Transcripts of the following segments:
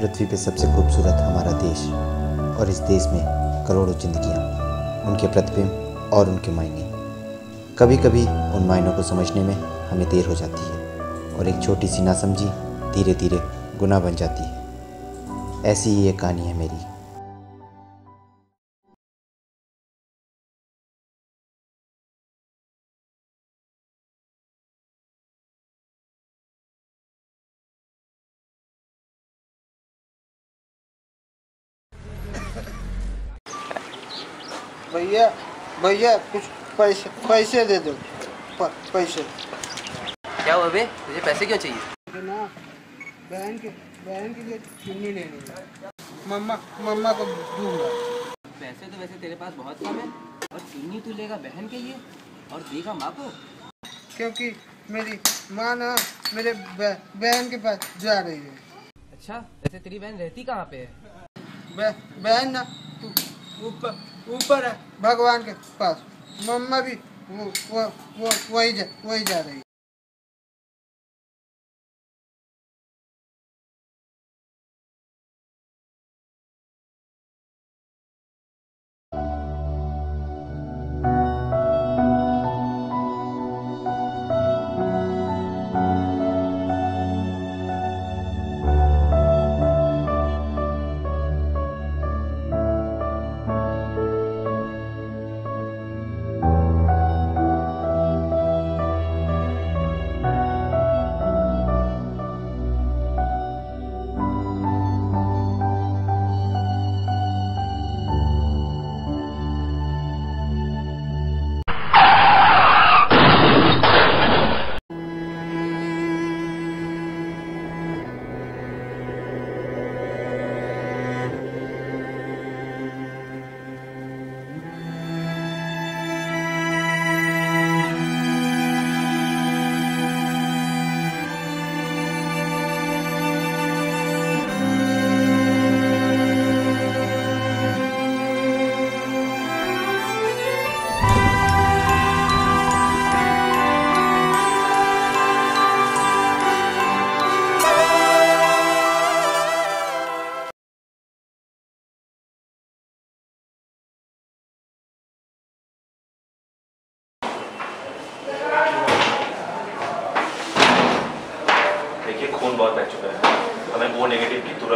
पृथ्वी पे सबसे खूबसूरत हमारा देश और इस देश में करोड़ों जिंदगियाँ, उनके प्रतिबिंब और उनके मायने। कभी कभी उन मायनों को समझने में हमें देर हो जाती है और एक छोटी सी नासमझी धीरे धीरे गुना बन जाती है। ऐसी ही एक कहानी है मेरी। भैया भैया कुछ पैसे पैसे दे दो। प- पैसे। क्या हुआ बे तुझे पैसे क्यों चाहिए? ना बहन के बहन के लिए चुन्नी लेनी है। मम्मा मम्मा को दूँगा। पैसे तो वैसे तेरे पास बहुत कम है और चुन्नी तू लेगा बहन के लिए और देगा माँ को। क्योंकि मेरी माँ ना मेरे बहन के पास जा रही है। अच्छा वैसे तेरी बहन रहती कहाँ पे है? बहन ना ऊपर ऊपर है भगवान के पास। मम्मा भी वो वो वही जा वही जा रही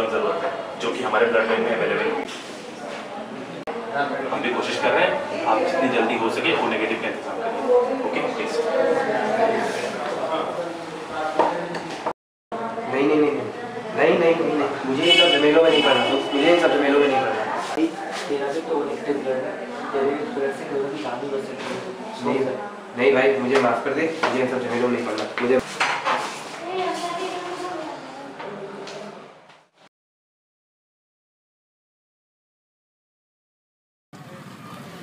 की ज़रूरत है जो कि हमारे ब्लड बैंक में अवेलेबल है। हम भी कोशिश कर रहे हैं आप जितनी जल्दी हो सके ओ नेगेटिव का इंतज़ाम करिए। ओके प्लीज़ नहीं नहीं नहीं नहीं नहीं नहीं नहीं मुझे इन सब झमेलों में नहीं पड़ना मुझे इन सब झमेलों में नहीं पड़ना तेरा से तो नेगेटिव ब्लड है तेरे ब्लड से लोगों की जान भी बच सकती नहीं भाई मुझे माफ़ कर दे मुझे इन सब झमेलों में नहीं पड़ना मुझे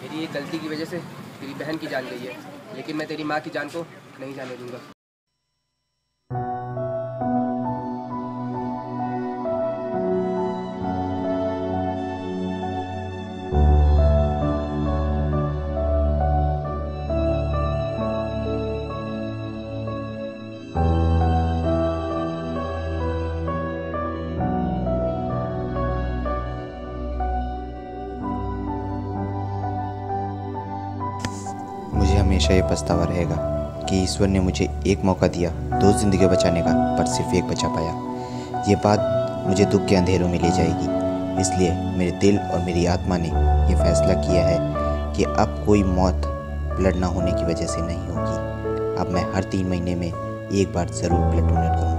मेरी एक गलती की वजह से तेरी बहन की जान गई है, लेकिन मैं तेरी माँ की जान को नहीं जाने दूँगा। हमेशा ये पछतावा रहेगा कि ईश्वर ने मुझे एक मौका दिया, दो ज़िंदगी बचाने का, पर सिर्फ़ एक बचा पाया। ये बात मुझे दुख के अंधेरों में ले जाएगी। इसलिए मेरे दिल और मेरी आत्मा ने ये फैसला किया है कि अब कोई मौत ब्लड ना होने की वजह से नहीं होगी। अब मैं हर तीन महीने में एक बार ज़रूर ब्लड डोनेट करूँगा।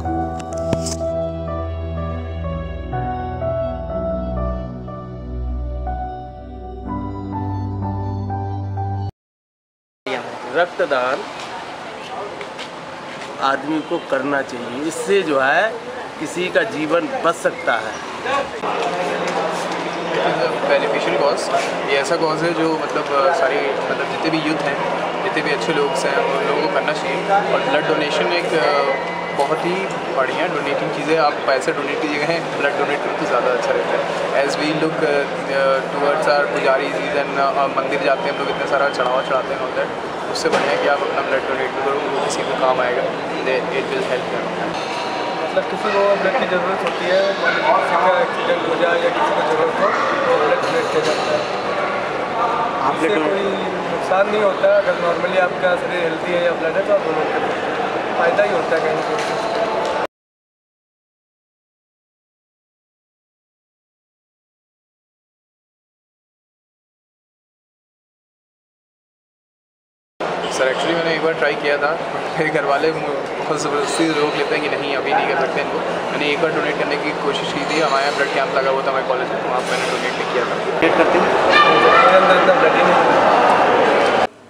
रक्तदान आदमी को करना चाहिए। इससे जो है, किसी का जीवन बच सकता है। बेनिफिशियल कॉज ये ऐसा कॉज है जो मतलब सारी मतलब जितने भी यूथ हैं, जितने भी अच्छे लोग हैं, उन लोगों को करना चाहिए। और ब्लड डोनेशन एक बहुत ही बढ़िया डोनेटिंग चीज़ें आप पैसे डोनेट कीजिएगा है ब्लड डोनेट करो तो ज़्यादा अच्छा रहता है। As we look towards our pujari and mandir जाते हैं हम लोग इतना सारा चढ़ावा चढ़ाते हैं होता है उससे बढ़िया कि आप अपना ब्लड डोनेट करो वो किसी को काम आएगा इट विल हेल्प मतलब किसी को ब्लड की ज़रूरत होती है किसी का एक्सीडेंट हो जाए या किसी को ज़रूरत हो तो ब्लड डोनेट किया जाता है। डो- कोई नुकसान नहीं होता अगर नॉर्मली आपका शरीर हेल्थी है या ब्लड है तो आप डोनेट कर सकते हैं। फ़ायदा ही होता है कहीं सर एक्चुअली मैंने एक बार ट्राई किया था। मेरे घर वाले बहुत ज़बरदस्ती रोक लेते हैं कि नहीं अभी नहीं कर सकते इनको। मैंने एक बार डोनेट करने की कोशिश की थी। हमारे यहाँ ब्लड कैंप लगा हुआ था हमारे कॉलेज में। वहाँ पर मैंने डोनेट नहीं किया था।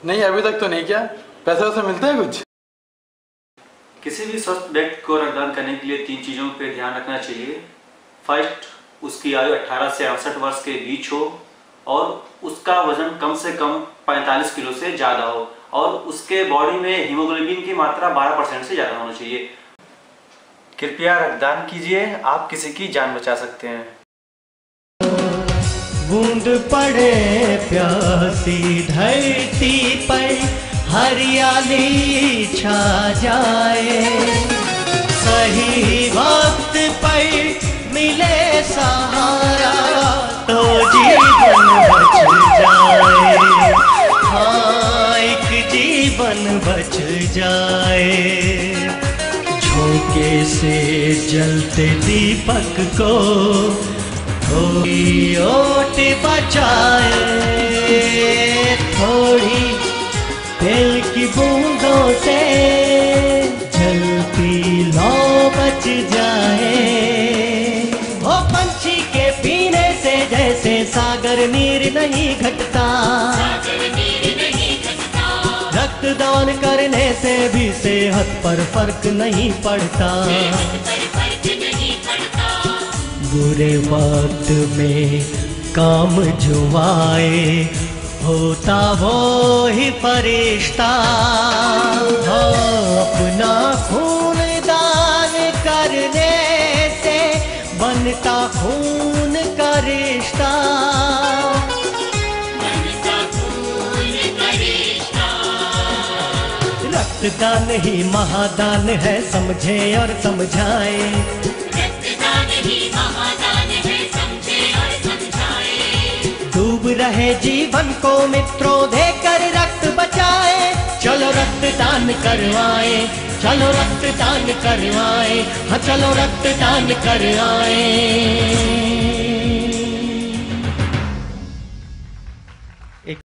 नहीं अभी तक तो नहीं किया। पैसा वैसा मिलता है कुछ? किसी भी स्वस्थ व्यक्ति को रक्तदान करने के लिए तीन चीज़ों पर ध्यान रखना चाहिए। फ़र्स्ट, उसकी आयु 18 से अड़सठ वर्ष के बीच हो और उसका वज़न कम से कम 45 किलो से ज़्यादा हो और उसके बॉडी में हीमोग्लोबिन की मात्रा 12 परसेंट से ज़्यादा होना चाहिए। कृपया रक्तदान कीजिए, आप किसी की जान बचा सकते हैं। बूंद पड़े प्यासी धरती पर। हरियाली छा जाए। सही वक्त पर मिले सहारा तो जीवन बच जाए। हाँ एक जीवन बच जाए। झोंके से जलते दीपक को ओट बचाए। सागर नीर नहीं घटता। रक्तदान करने से भी सेहत पर फ़र्क नहीं पड़ता। बुरे वक्त में काम जो आए होता वो ही फरिश्ता। हो अपना खून दान करने से बनता खून रक्तदान ही महादान है समझे और समझाए। डूब रहे जीवन को मित्रों देकर रक्त बचाए। चलो रक्तदान करवाए चलो रक्तदान करवाए। हाँ चलो रक्तदान करवाए।